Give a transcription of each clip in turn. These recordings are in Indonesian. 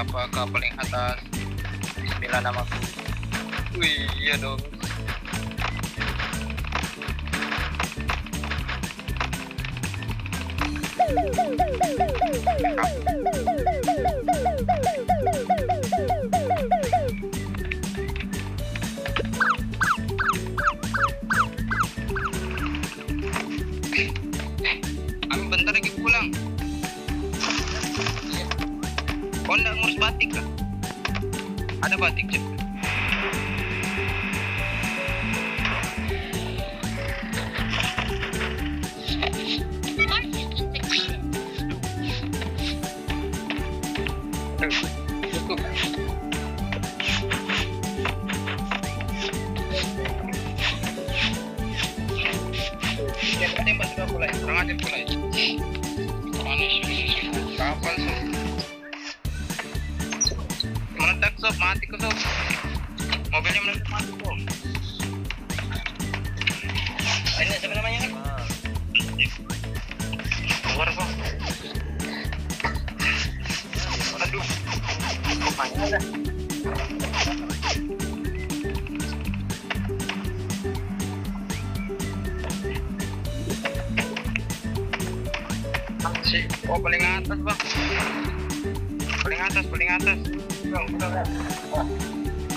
siapa kau paling atas? Bismillah namaku. Wih, iya dong. Kami batik ka. Ano batik dyan? Mobilnya meledak mati sob. Ini siapa namanya? Keluar sob. Aduh, ke mana dah? Si, oh paling atas bang. Paling atas, paling atas. Bang, udah.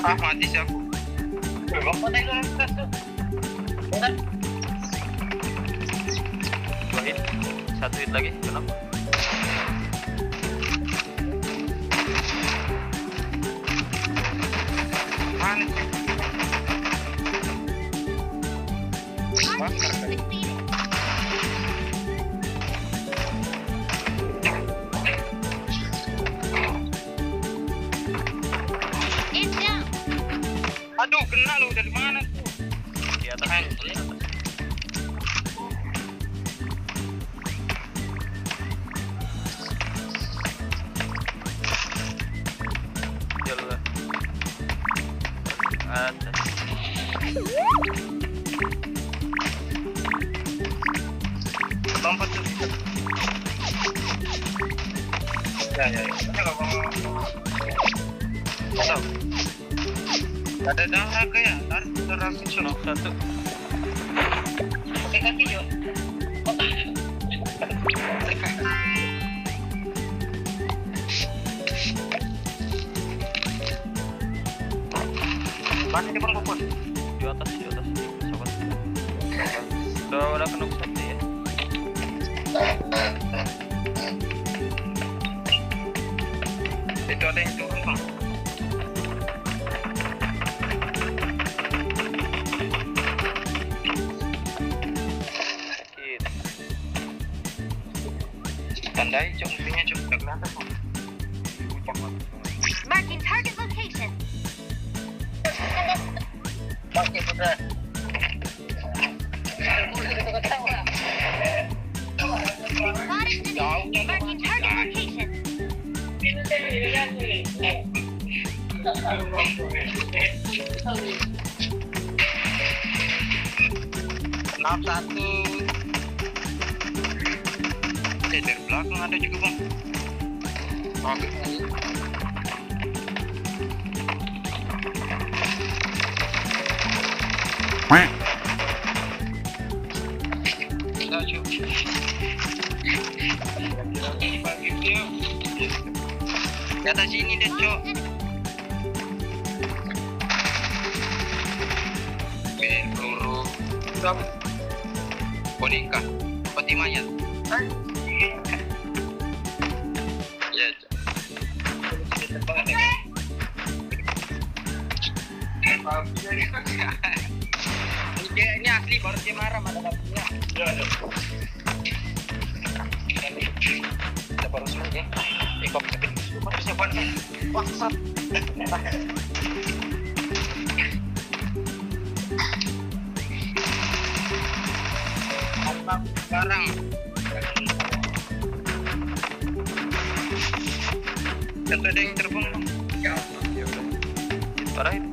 Ah, mati. Dua hit. Satu hit lagi. Kenapa? Sih? Ya ya ya ada darah kayak kecil Knock satu. kaki Jo Mana? Di atas, di atas. Sobat. Udah, udah để cho đen chỗ không Gần đấy, chung tính chung được lát đó không? Marking target location. Marking target. Marking target. Maaf satu. Eh dari belakang ada juga bang. Oke. Enggak cuy. Di atas sini deh cok. Oke, peluru. Berapa? Boneka. Peti mayat. Ya, Apa sekarang? Ada yang terbang bang. Ya. Ya udah. Parahin. pipi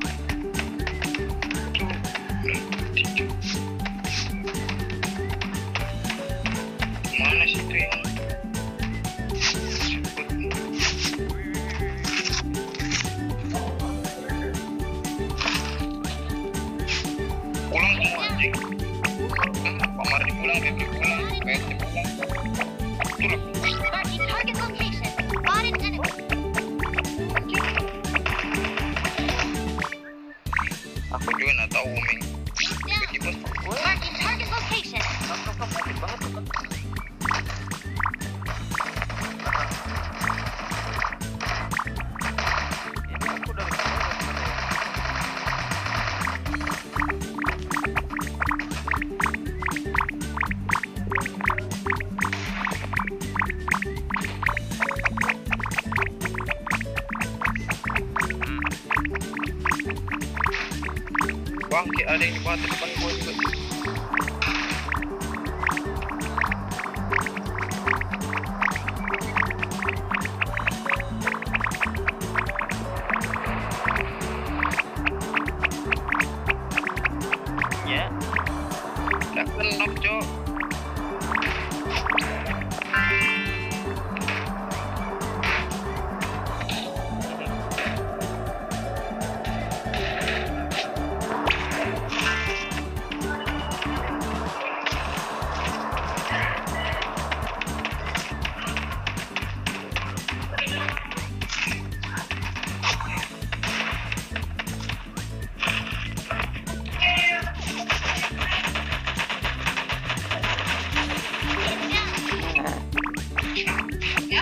juga 44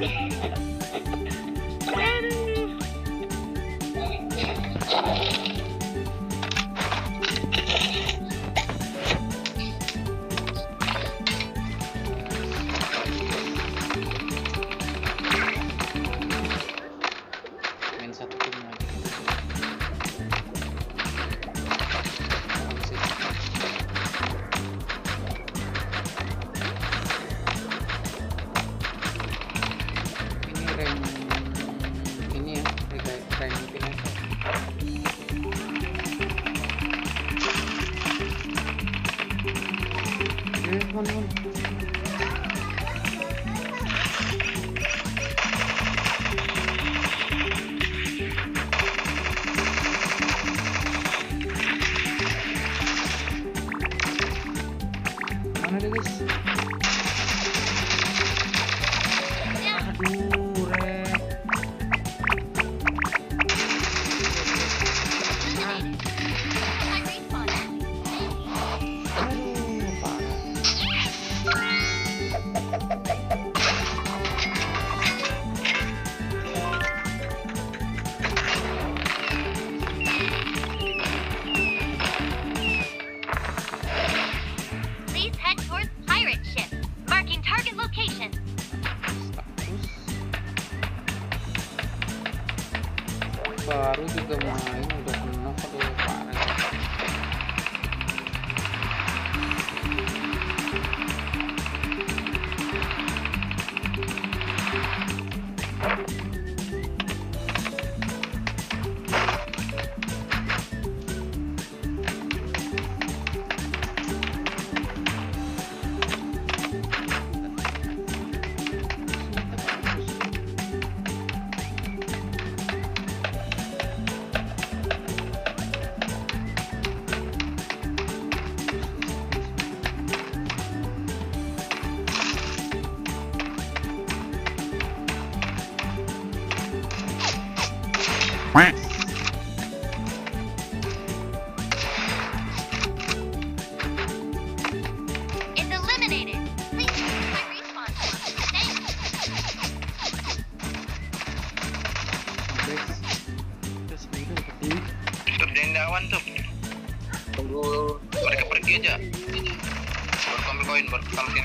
Yeah. Eh,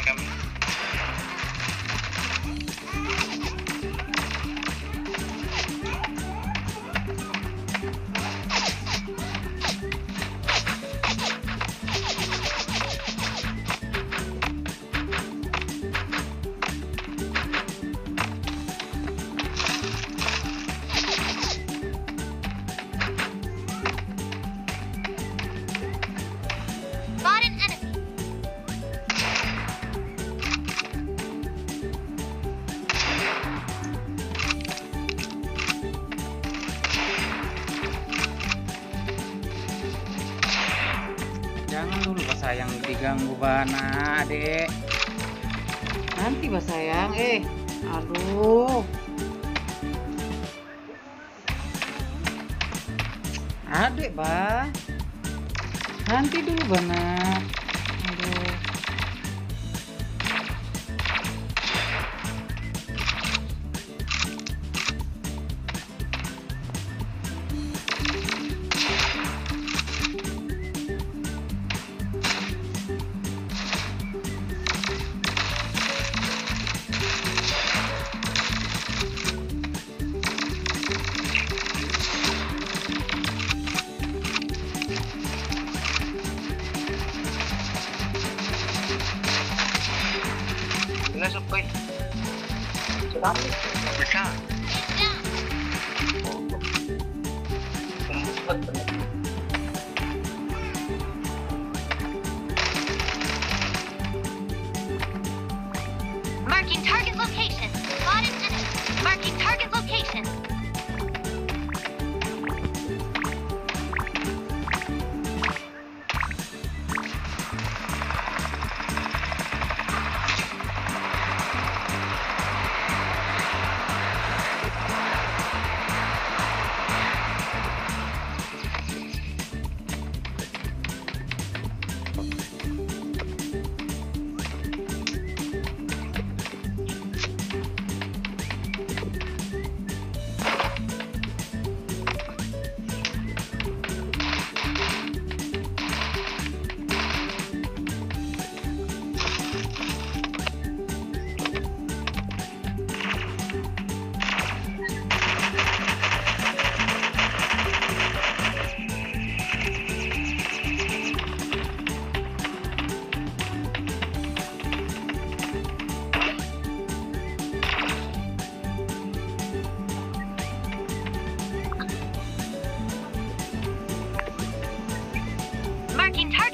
kami sayang diganggu bana, Dek. Nanti Pak sayang, eh. Aduh. Adek, Pak. Nanti dulu bana. Nasaan pa ito? Nasaan? Nasaan? Nasaan? working hard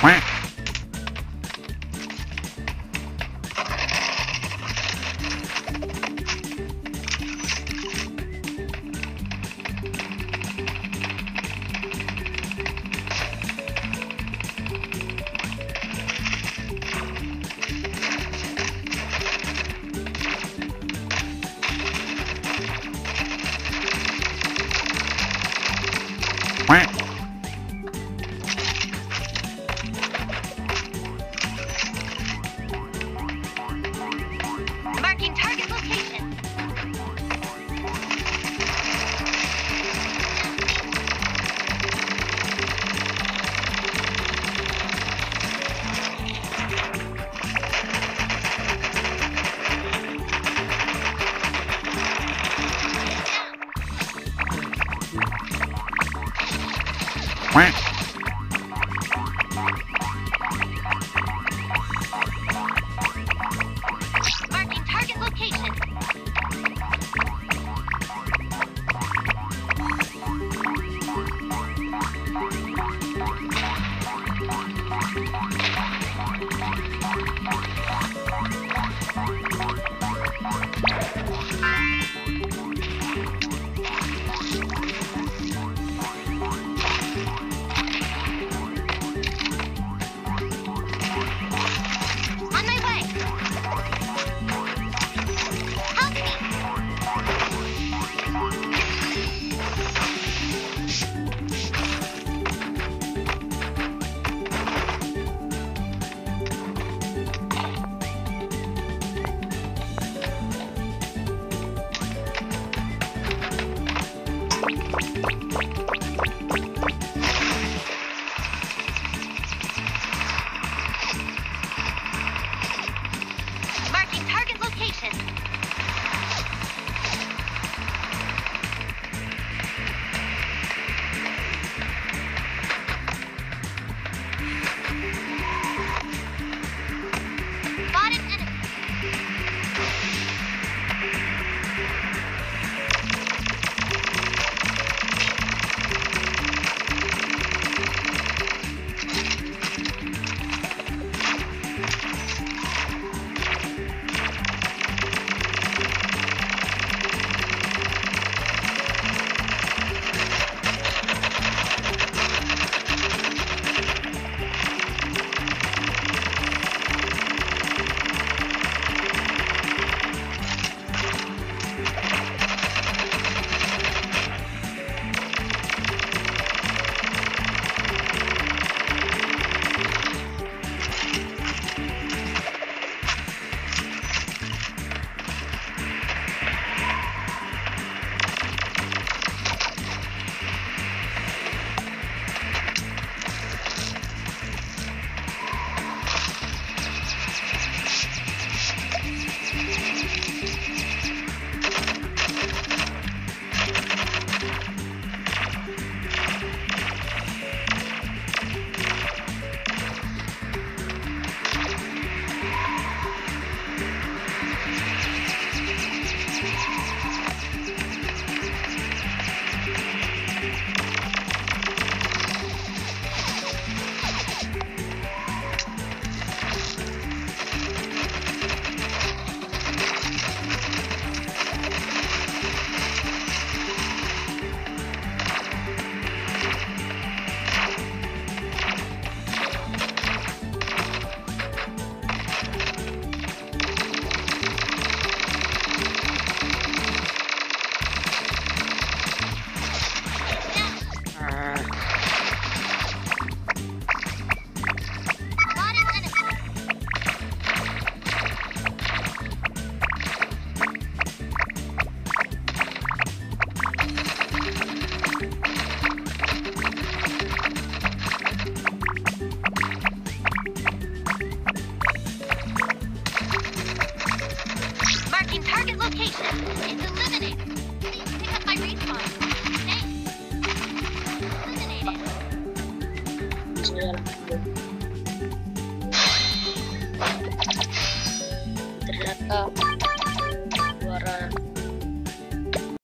Quack.